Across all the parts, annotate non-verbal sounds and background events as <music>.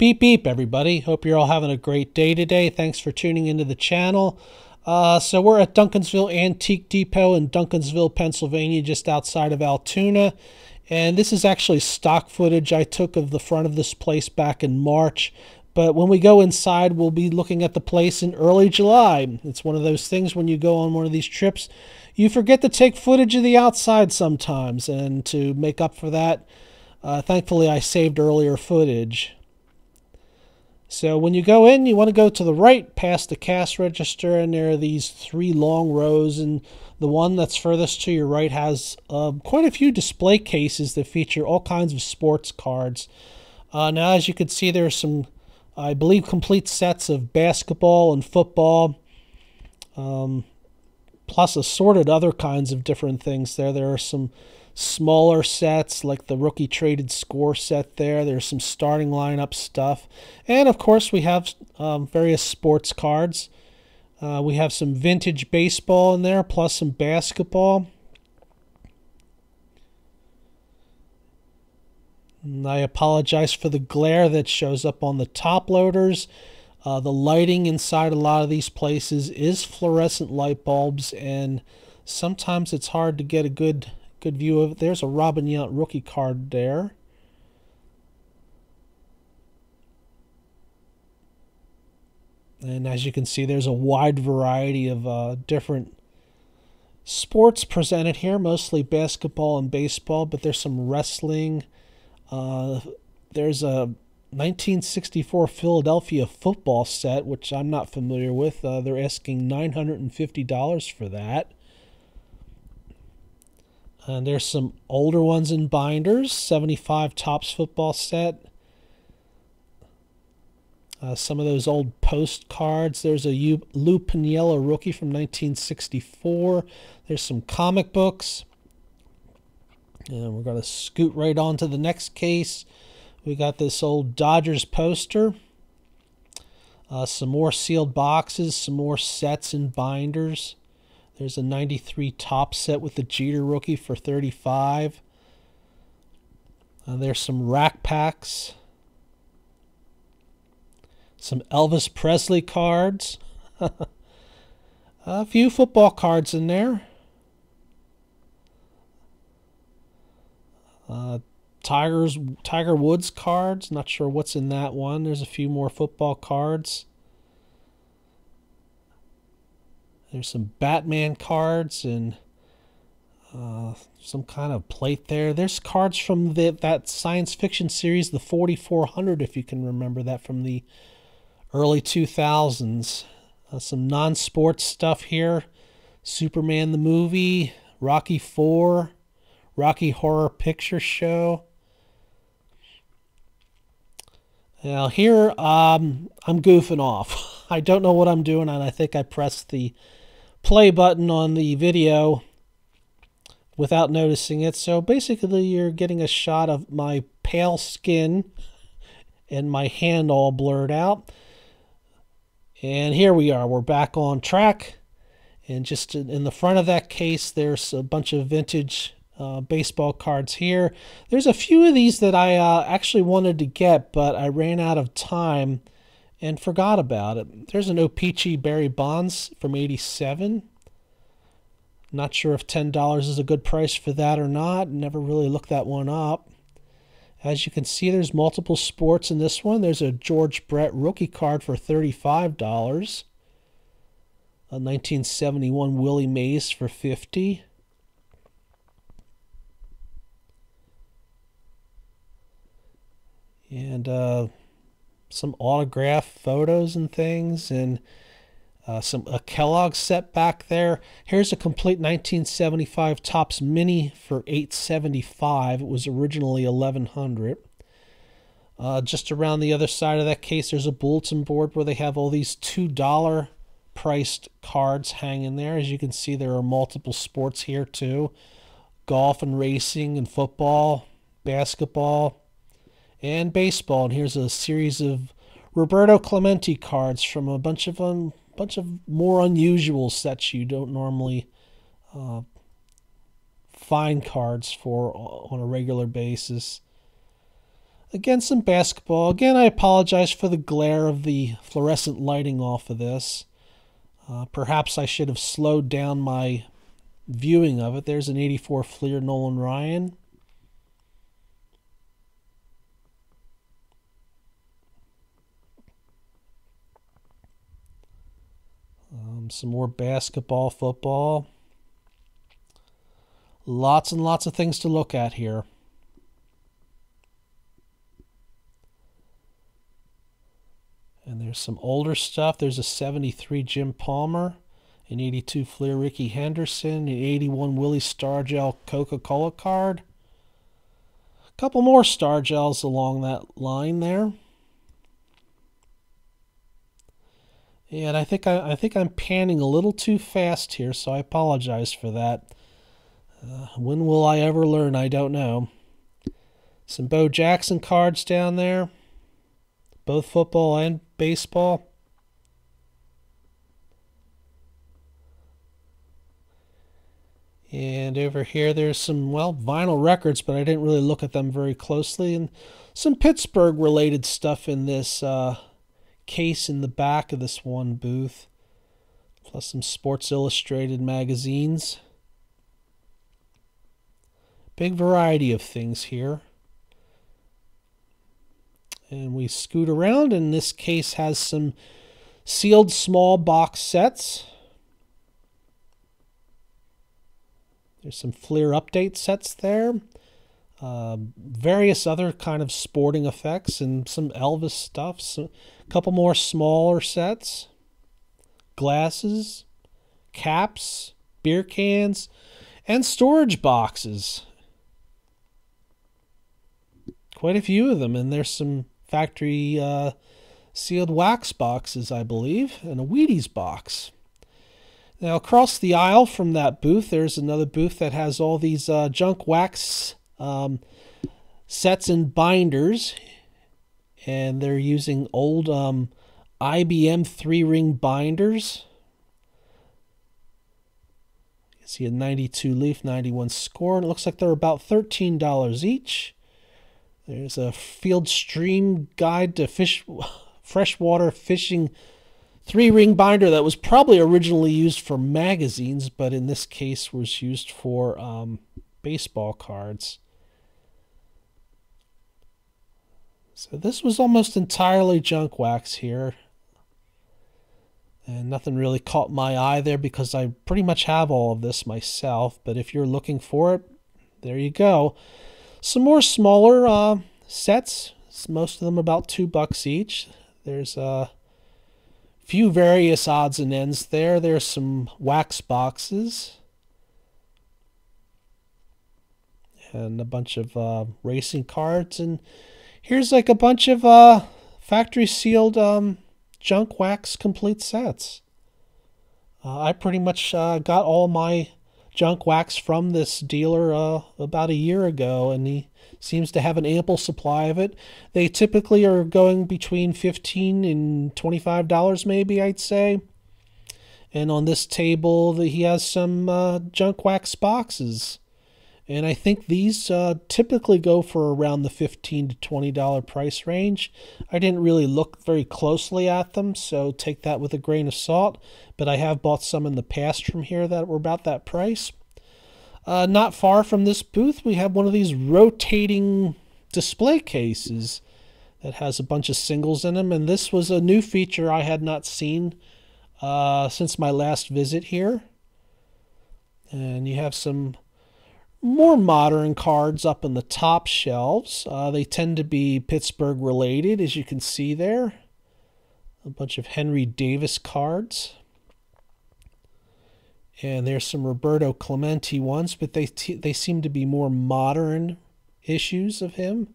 Beep beep, everybody. Hope you're all having a great day today. Thanks for tuning into the channel. Uh, so we're at Duncansville Antique Depot in Duncansville, Pennsylvania, just outside of Altoona. And this is actually stock footage I took of the front of this place back in March. But when we go inside, we'll be looking at the place in early July. It's one of those things when you go on one of these trips, you forget to take footage of the outside sometimes. And to make up for that, uh, thankfully I saved earlier footage. So when you go in, you want to go to the right past the cash register, and there are these three long rows, and the one that's furthest to your right has uh, quite a few display cases that feature all kinds of sports cards. Uh, now, as you can see, there are some, I believe, complete sets of basketball and football, um, plus assorted other kinds of different things there. There are some smaller sets like the rookie traded score set there. There's some starting lineup stuff. And of course, we have um, various sports cards. Uh, we have some vintage baseball in there, plus some basketball. And I apologize for the glare that shows up on the top loaders. Uh, the lighting inside a lot of these places is fluorescent light bulbs, and sometimes it's hard to get a good Good view of it. There's a Robin Yount rookie card there. And as you can see, there's a wide variety of uh, different sports presented here, mostly basketball and baseball, but there's some wrestling. Uh, there's a 1964 Philadelphia football set, which I'm not familiar with. Uh, they're asking $950 for that. And there's some older ones in binders, 75 Topps football set. Uh, some of those old postcards. There's a U Lou Piniella rookie from 1964. There's some comic books. And we're going to scoot right on to the next case. We got this old Dodgers poster. Uh, some more sealed boxes, some more sets and binders. There's a 93 Topps set with the Jeter rookie for 35. Uh, there's some rack packs. Some Elvis Presley cards. <laughs> a few football cards in there. Uh, Tigers, Tiger Woods cards. Not sure what's in that one. There's a few more football cards. There's some Batman cards and uh, some kind of plate there. There's cards from the, that science fiction series, the 4400, if you can remember that from the early 2000s. Uh, some non sports stuff here Superman the movie, Rocky 4, Rocky Horror Picture Show. Now, here um, I'm goofing off. <laughs> I don't know what I'm doing, and I think I pressed the play button on the video without noticing it. So basically you're getting a shot of my pale skin and my hand all blurred out. And here we are. We're back on track. And just in the front of that case, there's a bunch of vintage uh, baseball cards here. There's a few of these that I uh, actually wanted to get, but I ran out of time and forgot about it. There's an O-Pee-Chee Barry Bonds from 87. Not sure if $10 is a good price for that or not. Never really looked that one up. As you can see, there's multiple sports in this one. There's a George Brett rookie card for $35. A 1971 Willie Mays for 50 And uh, some autograph photos and things and uh, some a Kellogg set back there. Here's a complete 1975 Topps Mini for 875. It was originally 1100. Uh, just around the other side of that case, there's a bulletin board where they have all these $2 priced cards hanging there. As you can see, there are multiple sports here too. Golf and racing and football, basketball, and baseball. And here's a series of Roberto Clemente cards from a bunch of um, bunch of more unusual sets you don't normally uh, find cards for on a regular basis. Again, some basketball. Again, I apologize for the glare of the fluorescent lighting off of this. Uh, perhaps I should have slowed down my viewing of it. There's an 84 Fleer Nolan Ryan. Some more basketball, football. Lots and lots of things to look at here. And there's some older stuff. There's a 73 Jim Palmer, an 82 Fleer Rickey Henderson, an 81 Willie Stargell Coca-Cola card. A couple more Stargells along that line there. Yeah, and I think I, I think I'm panning a little too fast here, so I apologize for that. Uh, when will I ever learn? I don't know. Some Bo Jackson cards down there, both football and baseball. And over here, there's some, well, vinyl records, but I didn't really look at them very closely. And some Pittsburgh related stuff in this uh, case in the back of this one booth, plus some Sports Illustrated magazines. Big variety of things here. And we scoot around, and this case has some sealed small box sets. There's some Fleer update sets there. Uh, various other kind of sporting effects and some Elvis stuff. So a couple more smaller sets. Glasses, caps, beer cans, and storage boxes. Quite a few of them, and there's some factory uh, sealed wax boxes, I believe, and a Wheaties box. Now, across the aisle from that booth, there's another booth that has all these uh, junk wax um, sets and binders, and they're using old um, IBM three ring binders. You see a 92 leaf, 91 score, and it looks like they're about $13 each. There's a field stream guide to fish <laughs> freshwater fishing three ring binder that was probably originally used for magazines, but in this case was used for um, baseball cards. So this was almost entirely junk wax here. And nothing really caught my eye there because I pretty much have all of this myself. But if you're looking for it, there you go. Some more smaller uh, sets. Most of them about two bucks each. There's a few various odds and ends there. There's some wax boxes. And a bunch of uh, racing cards and Here's like a bunch of uh, factory sealed um, junk wax complete sets. Uh, I pretty much uh, got all my junk wax from this dealer uh, about a year ago, and he seems to have an ample supply of it. They typically are going between fifteen and twenty-five dollars, maybe I'd say. And on this table, that he has some uh, junk wax boxes. And I think these uh, typically go for around the 15 to $20 price range. I didn't really look very closely at them, so take that with a grain of salt. But I have bought some in the past from here that were about that price. Uh, not far from this booth, we have one of these rotating display cases that has a bunch of singles in them. And this was a new feature I had not seen uh, since my last visit here. And you have some more modern cards up in the top shelves. Uh, they tend to be Pittsburgh related, as you can see there. A bunch of Henry Davis cards. And there's some Roberto Clemente ones, but they they seem to be more modern issues of him.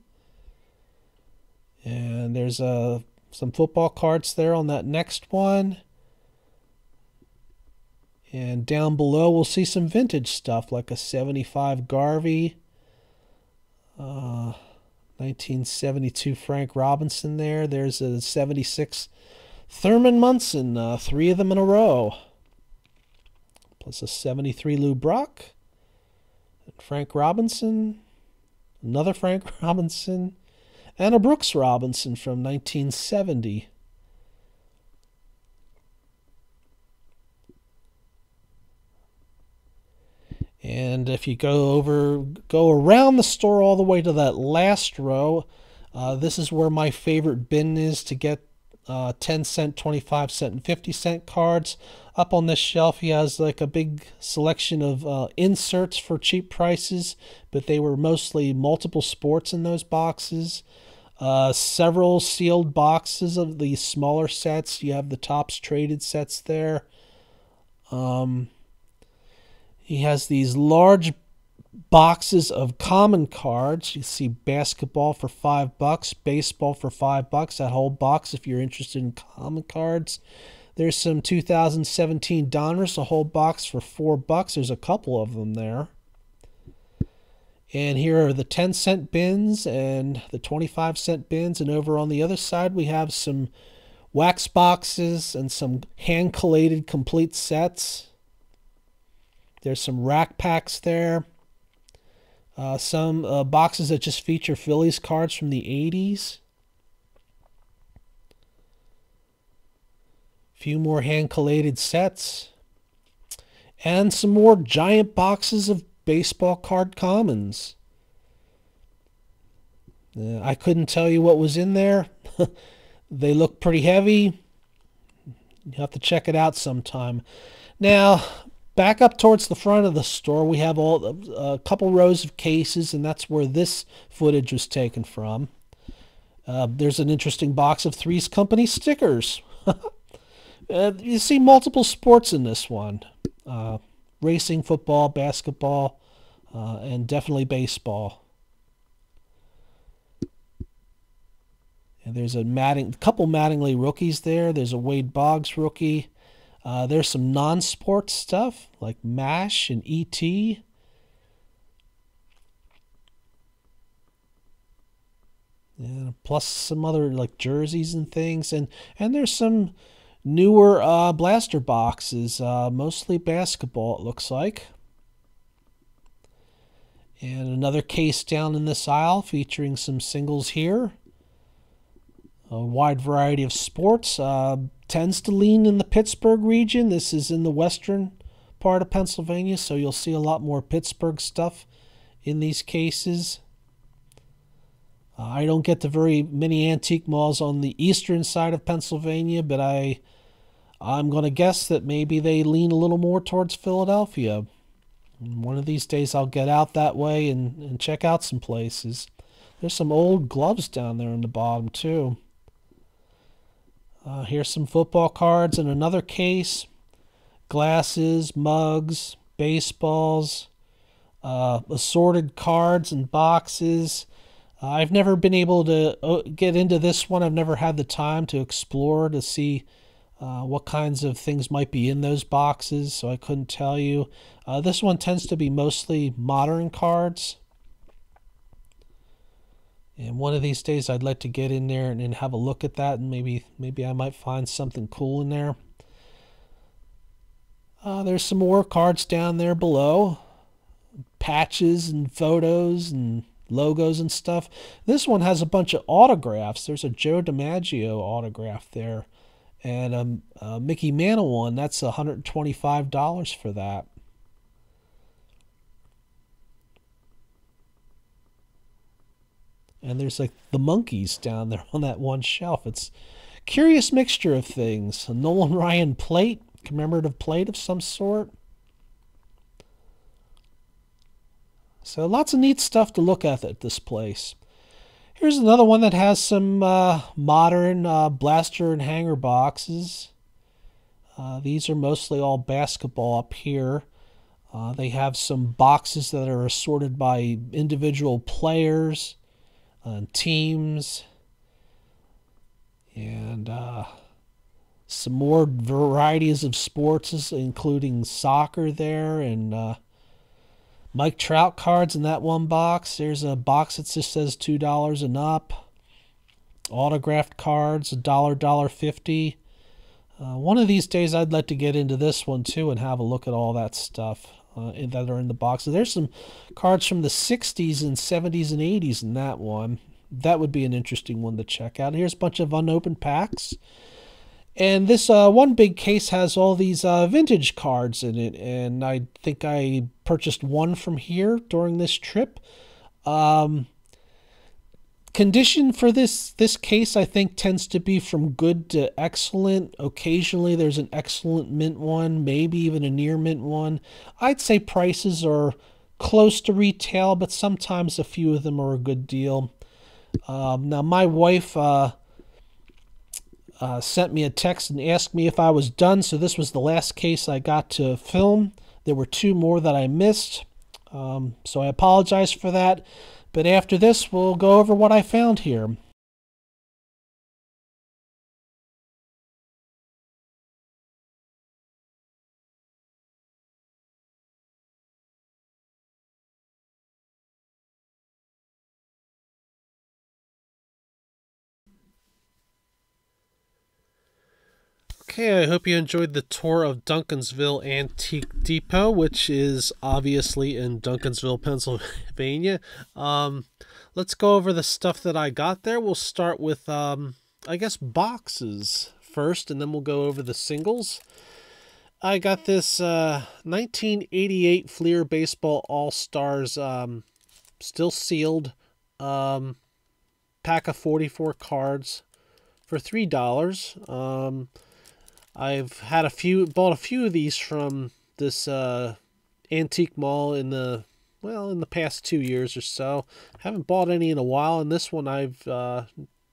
And there's uh, some football cards there on that next one. And down below, we'll see some vintage stuff like a 75 Garvey, uh, 1972 Frank Robinson there. There's a 76 Thurman Munson, uh, three of them in a row. Plus a 73 Lou Brock, Frank Robinson, another Frank <laughs> Robinson, and a Brooks Robinson from 1970. And if you go over, go around the store all the way to that last row, uh, this is where my favorite bin is to get uh, 10 cent, 25 cent, and 50 cent cards. Up on this shelf, he has like a big selection of uh, inserts for cheap prices, but they were mostly multiple sports in those boxes. Uh, several sealed boxes of the smaller sets. You have the Topps traded sets there. Um, he has these large boxes of common cards. You see basketball for five bucks, baseball for five bucks. That whole box, if you're interested in common cards. There's some 2017 Donruss, a whole box for four bucks. There's a couple of them there. And here are the 10 cent bins and the 25 cent bins. And over on the other side, we have some wax boxes and some hand collated complete sets. There's some rack packs there. Uh, some uh, boxes that just feature Phillies cards from the 80s. A few more hand collated sets. And some more giant boxes of baseball card commons. Uh, I couldn't tell you what was in there. <laughs> they look pretty heavy. You have to check it out sometime. Now, Back up towards the front of the store, we have all a couple rows of cases, and that's where this footage was taken from. Uh, there's an interesting box of Three's Company stickers. <laughs> uh, you see multiple sports in this one. Uh, racing, football, basketball, uh, and definitely baseball. And there's a Matting, couple Mattingly rookies there. There's a Wade Boggs rookie. Uh, there's some non-sports stuff like MASH and ET. Plus some other like jerseys and things, and and there's some newer uh, blaster boxes, uh, mostly basketball. It looks like. And another case down in this aisle featuring some singles here. A wide variety of sports. Uh, tends to lean in the Pittsburgh region. This is in the western part of Pennsylvania, so you'll see a lot more Pittsburgh stuff in these cases. Uh, I don't get to very many antique malls on the eastern side of Pennsylvania, but I I'm going to guess that maybe they lean a little more towards Philadelphia. One of these days I'll get out that way and, and check out some places. There's some old gloves down there in the bottom too. Uh, here's some football cards in another case. Glasses, mugs, baseballs, uh, assorted cards and boxes. Uh, I've never been able to uh, get into this one. I've never had the time to explore to see uh, what kinds of things might be in those boxes, so I couldn't tell you. Uh, this one tends to be mostly modern cards. And one of these days, I'd like to get in there and, and have a look at that, and maybe maybe I might find something cool in there. Uh, there's some more cards down there below, patches and photos and logos and stuff. This one has a bunch of autographs. There's a Joe DiMaggio autograph there, and a, a Mickey Mantle one. That's $125 for that. And there's like the monkeys down there <laughs> on that one shelf. It's a curious mixture of things. A Nolan <laughs> Ryan plate, commemorative plate of some sort. So lots of neat stuff to look at at this place. Here's another one that has some uh, modern uh, blaster and hanger boxes. Uh, these are mostly all basketball up here. Uh, they have some boxes that are assorted by individual players on teams and uh, some more varieties of sports, including soccer there and uh, Mike Trout cards in that one box. There's a box that just says two dollars and up. Autographed cards, a dollar, dollar fifty. Uh, one of these days, I'd like to get into this one too and have a look at all that stuff uh, that are in the boxes. There's some cards from the 60s and 70s and 80s in that one. that would be an interesting one to check out. Here's a bunch of unopened packs. And this uh, one big case has all these uh, vintage cards in it, and I think I purchased one from here during this trip. Um, condition for this this case, I think, tends to be from good to excellent. Occasionally, there's an excellent mint one, maybe even a near mint one. I'd say prices are close to retail, but sometimes a few of them are a good deal. Um, now, my wife. Uh, uh, sent me a text and asked me if I was done. So this was the last case I got to film. There were two more that I missed. Um, so I apologize for that. But after this, we'll go over what I found here. Okay, I hope you enjoyed the tour of Duncansville Antique Depot, which is obviously in Duncansville, Pennsylvania. Um, let's go over the stuff that I got there. We'll start with, um, I guess, boxes first, and then we'll go over the singles. I got this uh, 1988 Fleer Baseball All Stars, um, still sealed, um, pack of 44 cards for $3. I've had a few, bought a few of these from this uh, antique mall in the, well, in the past two years or so. Haven't bought any in a while, and this one I've uh,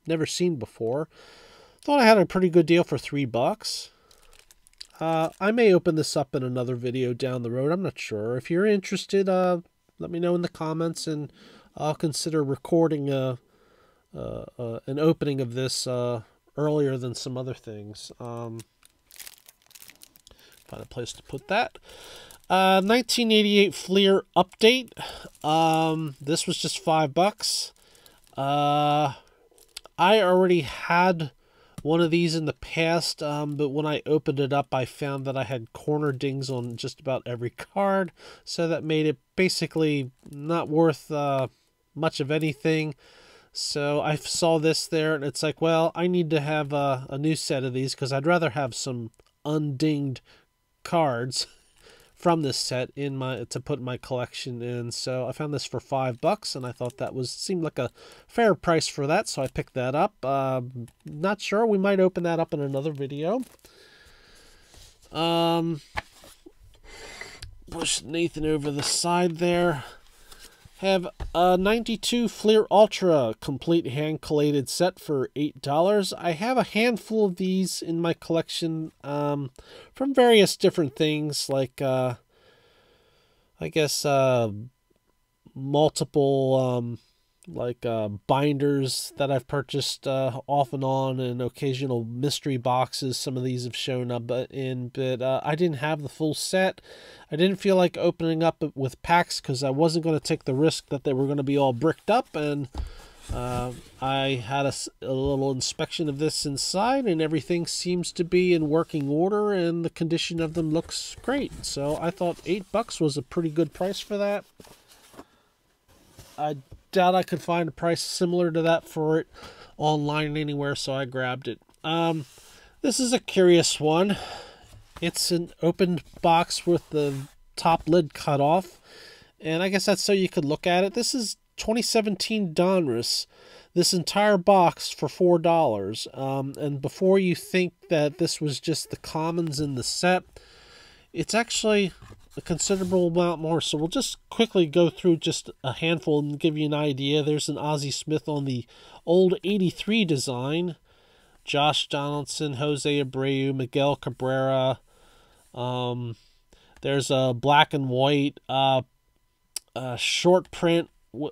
never seen before. Thought I had a pretty good deal for three bucks. Uh, I may open this up in another video down the road. I'm not sure. If you're interested, uh, let me know in the comments, and I'll consider recording a, an opening of this uh, earlier than some other things. Um, Find a place to put that. Uh, 1988 Fleer update. Um, this was just five bucks. Uh, I already had one of these in the past, um, but when I opened it up, I found that I had corner dings on just about every card, so that made it basically not worth uh, much of anything. So I saw this there, and it's like, well, I need to have a, a new set of these because I'd rather have some undinged cards from this set in my to put my collection in. So I found this for five bucks, and I thought that was seemed like a fair price for that. So I picked that up. Uh, not sure. We might open that up in another video. Um, push Nathan over the side there have a 92 Fleer Ultra complete hand collated set for $8. I have a handful of these in my collection um, from various different things like, uh, I guess, uh, multiple um, like uh, binders that I've purchased uh, off and on, and occasional mystery boxes. Some of these have shown up in, but uh, I didn't have the full set. I didn't feel like opening up with packs because I wasn't going to take the risk that they were going to be all bricked up. And uh, I had a, a little inspection of this inside, and everything seems to be in working order, and the condition of them looks great. So I thought eight bucks was a pretty good price for that. I doubt I could find a price similar to that for it online anywhere, so I grabbed it. Um, this is a curious one. It's an opened box with the top lid cut off, and I guess that's so you could look at it. This is 2017 Donruss. This entire box for four dollars. Um, and before you think that this was just the commons in the set, it's actually a considerable amount more. So we'll just quickly go through just a handful and give you an idea. There's an Ozzie Smith on the old 83 design. Josh Donaldson, Jose Abreu, Miguel Cabrera. Um, there's a black and white uh, uh, short print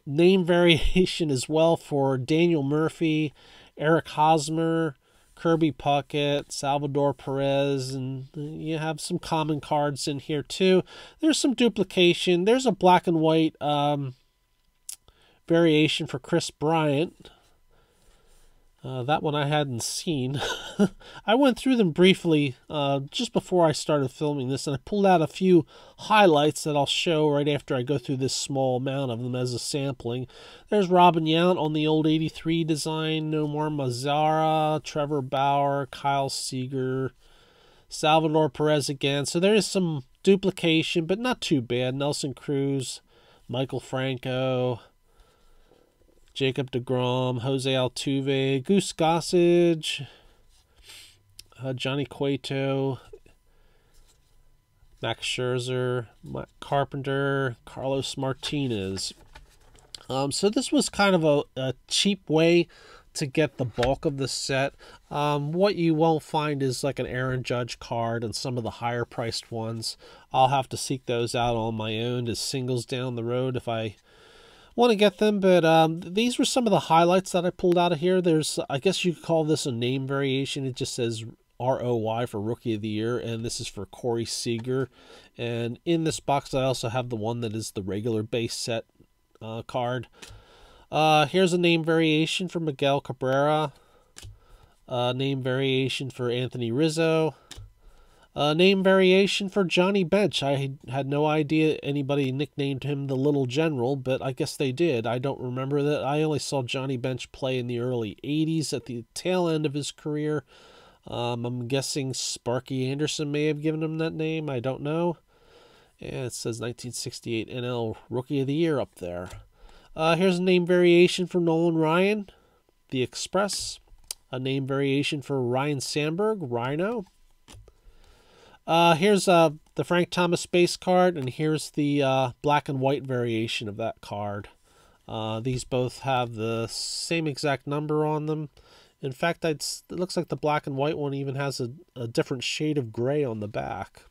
name variation as well for Daniel Murphy, Eric Hosmer, Kirby Puckett, Salvador Perez, and you have some common cards in here too. There's some duplication. There's a black and white um, variation for Kris Bryant. Uh, that one I hadn't seen. <laughs> I went through them briefly uh, just before I started filming this, and I pulled out a few highlights that I'll show right after I go through this small amount of them as a sampling. There's Robin Yount on the old 83 design, Nomar Mazara, Trevor Bauer, Kyle Seager, Salvador Perez again. So there is some duplication, but not too bad. Nelson Cruz, Maikel Franco, Jacob DeGrom, Jose Altuve, Goose Gossage, uh, Johnny Cueto, Max Scherzer, Matt Carpenter, Carlos Martinez. Um, so this was kind of a, a, cheap way to get the bulk of the set. Um, what you won't find is like an Aaron Judge card and some of the higher priced ones. I'll have to seek those out on my own as singles down the road if I want to get them. But um, these were some of the highlights that I pulled out of here. There's, I guess you could call this a name variation. It just says ROY for Rookie of the Year, and this is for Corey Seager. And in this box, I also have the one that is the regular base set uh, card. Uh, here's a name variation for Miguel Cabrera. Uh, name variation for Anthony Rizzo. Uh, name variation for Johnny Bench. I had no idea anybody nicknamed him the Little General, but I guess they did. I don't remember that. I only saw Johnny Bench play in the early 80s at the tail end of his career. Um, I'm guessing Sparky Anderson may have given him that name. I don't know. And it says 1968 NL Rookie of the Year up there. Uh, here's a name variation for Nolan Ryan, The Express. A name variation for Ryne Sandberg, Ryno. Uh, here's uh, the Frank Thomas base card, and here's the uh, black and white variation of that card. Uh, these both have the same exact number on them. In fact, I'd, it looks like the black and white one even has a, a different shade of gray on the back.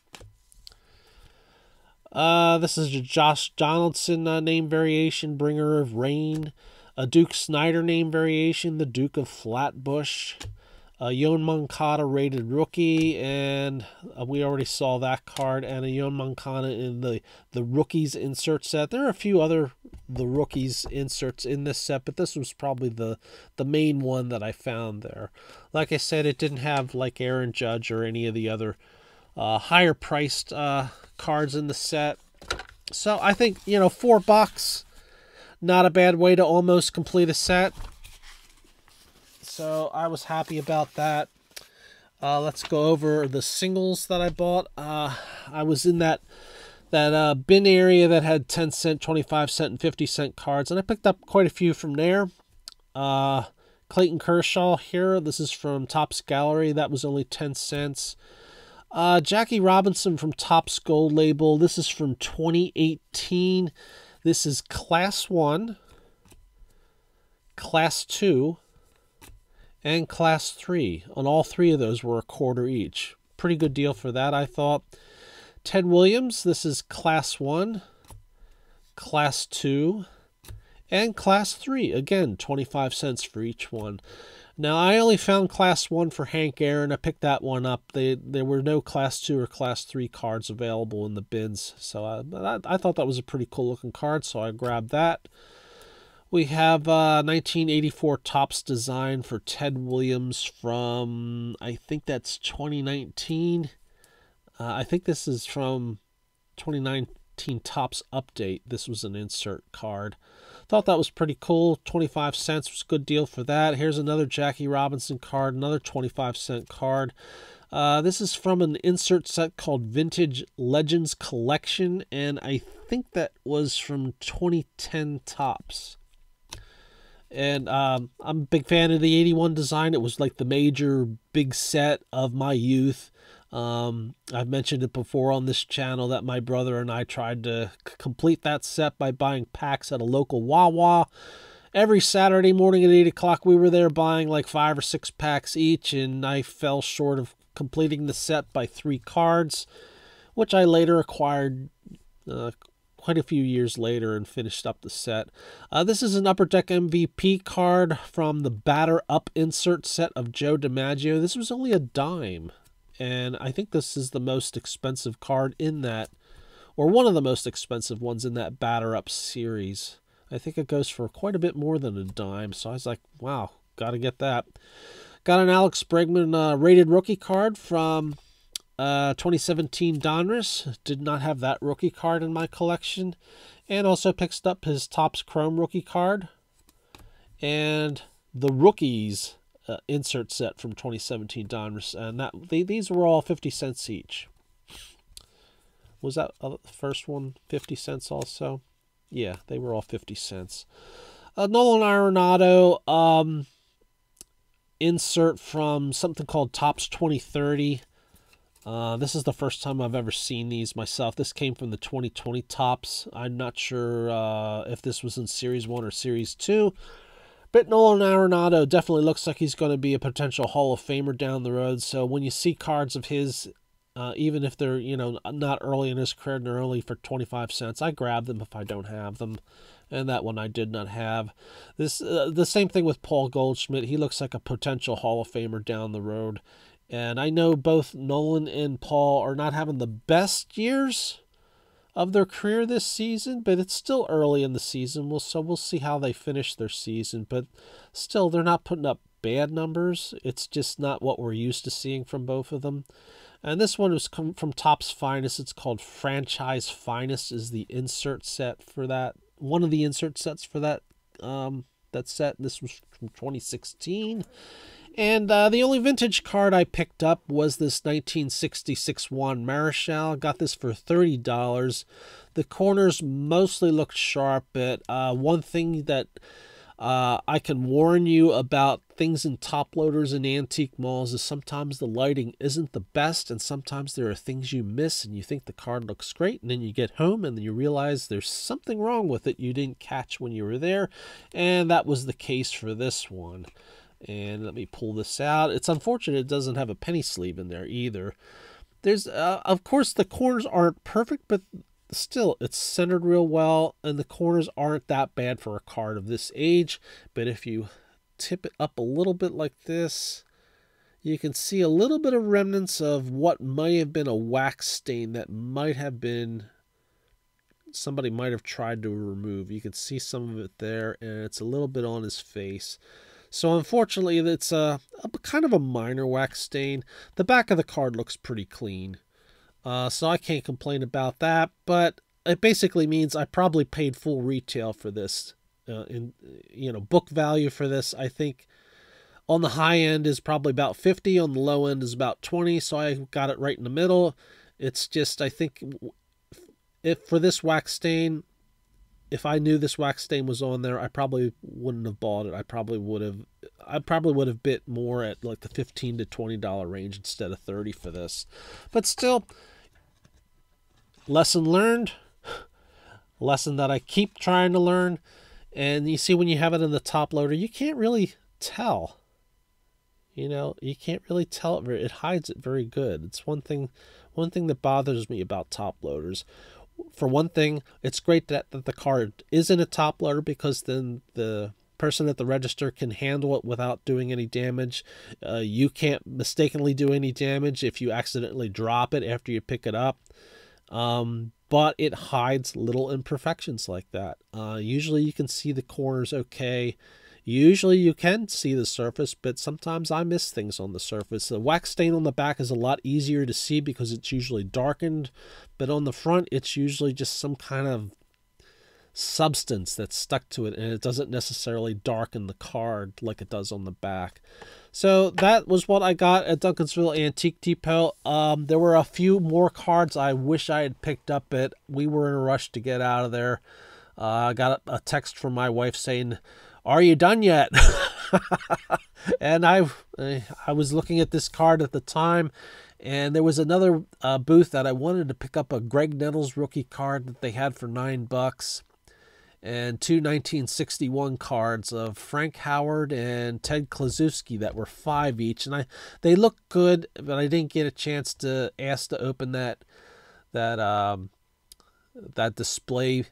Uh, this is a Josh Donaldson uh, name variation, Bringer of Rain. A Duke Snider name variation, the Duke of Flatbush. A Yoan Moncada rated rookie, and uh, we already saw that card, and a Yoan Moncada in the, the rookies insert set. There are a few other the rookies inserts in this set, but this was probably the the main one that I found there. Like I said, it didn't have like Aaron Judge or any of the other uh, higher priced uh, cards in the set. So I think, you know, four bucks, not a bad way to almost complete a set. So I was happy about that. Uh, let's go over the singles that I bought. Uh, I was in that that uh, bin area that had 10 cent, 25 cent, and 50 cent cards, and I picked up quite a few from there. Uh, Clayton Kershaw here. This is from Topps Gallery. That was only 10 cents. Uh, Jackie Robinson from Topps Gold Label. This is from 2018. This is Class 1, Class 2, and Class 3. On all three of those were a quarter each. Pretty good deal for that, I thought. Ted Williams, this is Class 1, Class 2, and Class 3. Again, 25 cents for each one. Now, I only found Class 1 for Hank Aaron. I picked that one up. They, there were no Class 2 or Class 3 cards available in the bins. So I, I, I thought that was a pretty cool looking card, so I grabbed that. We have uh, 1984 Topps design for Ted Williams from, I think that's 2019. Uh, I think this is from 2019 Topps Update. This was an insert card. Thought that was pretty cool. 25 cents was a good deal for that. Here's another Jackie Robinson card, another 25 cent card. Uh, this is from an insert set called Vintage Legends Collection, and I think that was from 2010 Topps. And um, I'm a big fan of the 81 design. It was like the major big set of my youth. Um, I've mentioned it before on this channel that my brother and I tried to complete that set by buying packs at a local Wawa. Every Saturday morning at 8 o'clock, we were there buying like five or six packs each, and I fell short of completing the set by three cards, which I later acquired uh, quite a few years later and finished up the set. Uh, this is an Upper Deck MVP card from the Batter Up insert set of Joe DiMaggio. This was only a dime and I think this is the most expensive card in that, or one of the most expensive ones in that Batter Up series. I think it goes for quite a bit more than a dime, so I was like, wow, gotta get that. Got an Alex Bregman uh, rated rookie card from uh, 2017 Donruss. Did not have that rookie card in my collection. And also picked up his Topps Chrome rookie card. And the rookies uh, insert set from 2017 Donruss. And that they, these were all 50 cents each. Was that uh, the first one 50 cents also? Yeah, they were all 50 cents. Uh, Nolan Arenado, um, insert from something called Topps 2030. Uh, this is the first time I've ever seen these myself. This came from the 2020 Topps. I'm not sure uh, if this was in Series 1 or Series 2. But Nolan Arenado definitely looks like he's going to be a potential Hall of Famer down the road. So when you see cards of his, uh, even if they're you know not early in his career and they're only for 25 cents, I grab them if I don't have them and that one I did not have. This uh, the same thing with Paul Goldschmidt. He looks like a potential Hall of Famer down the road. And I know both Nolan and Paul are not having the best years of their career this season, but it's still early in the season. We'll, so we'll see how they finish their season. But still, they're not putting up bad numbers. It's just not what we're used to seeing from both of them. And this one was come from Topps Finest. It's called Franchise Finest is the insert set for that one of the insert sets for that um, that set. This was from 2016. And uh, the only vintage card I picked up was this 1966 Juan Marichal. Got this for $30. The corners mostly looked sharp, but uh, one thing that uh, I can warn you about things in top loaders and antique malls is sometimes the lighting isn't the best, and sometimes there are things you miss, and you think the card looks great, and then you get home and you realize there's something wrong with it you didn't catch when you were there, and that was the case for this one. And let me pull this out. It's unfortunate it doesn't have a penny sleeve in there either. There's, uh, of course, the corners aren't perfect, but still it's centered real well and the corners aren't that bad for a card of this age but if you tip it up a little bit like this you can see a little bit of remnants of what might have been a wax stain that might have been somebody might have tried to remove you can see some of it there and it's a little bit on his face so unfortunately it's a, a kind of a minor wax stain. The back of the card looks pretty clean. Uh, so I can't complain about that, but it basically means I probably paid full retail for this. Uh, in you know book value for this, I think on the high end is probably about 50 on the low end is about 20 so i got it right in the middle. It's just i think if for this wax stain if i knew this wax stain was on there i probably wouldn't have bought it i probably would have i probably would have bit more at like the 15 to 20 dollar range instead of 30 for this but still lesson learned, lesson that I keep trying to learn. And you see, when you have it in the top loader, you can't really tell. You know, you can't really tell it. It hides it very good. It's one thing, one thing that bothers me about top loaders. For one thing, it's great that, that the card is in a top loader because then the person at the register can handle it without doing any damage. Uh, you can't mistakenly do any damage if you accidentally drop it after you pick it up. Um, but it hides little imperfections like that. Uh, usually you can see the corners okay. Usually you can see the surface, but sometimes I miss things on the surface. The wax stain on the back is a lot easier to see because it's usually darkened, but on the front it's usually just some kind of substance that's stuck to it and it doesn't necessarily darken the card like it does on the back. So that was what I got at Duncansville Antique Depot. Um, there were a few more cards I wish I had picked up, but we were in a rush to get out of there. Uh, I got a text from my wife saying, "Are you done yet?" <laughs> and I, I was looking at this card at the time, and there was another uh, booth that I wanted to pick up a Graig Nettles rookie card that they had for nine bucks and two 1961 cards of Frank Howard and Ted Kluszewski that were five each, and I they looked good, but I didn't get a chance to ask to open that that um, that display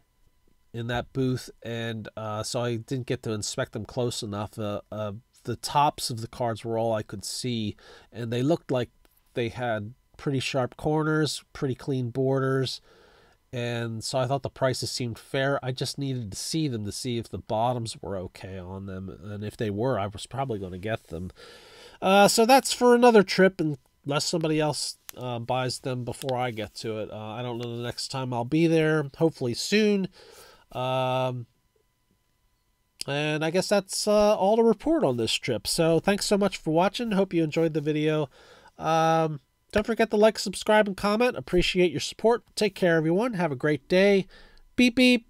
in that booth, and uh, so I didn't get to inspect them close enough. Uh, uh, the tops of the cards were all I could see, and they looked like they had pretty sharp corners, pretty clean borders and so I thought the prices seemed fair. I just needed to see them to see if the bottoms were okay on them, and if they were, I was probably going to get them. Uh, so that's for another trip, unless somebody else uh, buys them before I get to it. Uh, I don't know the next time I'll be there. Hopefully soon. Um, and I guess that's uh, all to report on this trip. So thanks so much for watching. Hope you enjoyed the video. Um, don't forget to like, subscribe, and comment. Appreciate your support. Take care, everyone. Have a great day. Beep, beep.